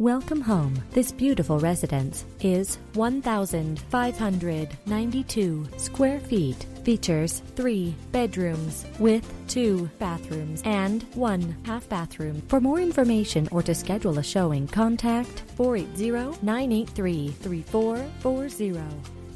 Welcome home. This beautiful residence is 1,592 square feet. Features three bedrooms with two bathrooms and one half bathroom. For more information or to schedule a showing, contact 480 983 3440.